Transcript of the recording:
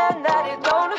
pretend that it don't.